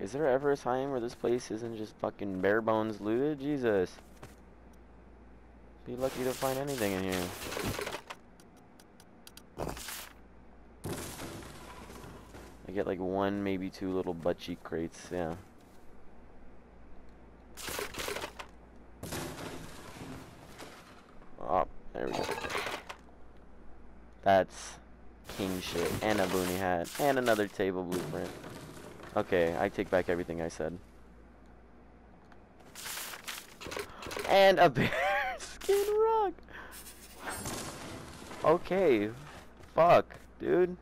Is there ever a time where this place isn't just fucking bare bones looted? Jesus. Be lucky to find anything in here. I get like one, maybe two little butt cheek crates, yeah. Oh, there we go. That's king shit. And a boonie hat. And another table blueprint. Okay, I take back everything I said. And a bear skin rug! Okay. Fuck, dude.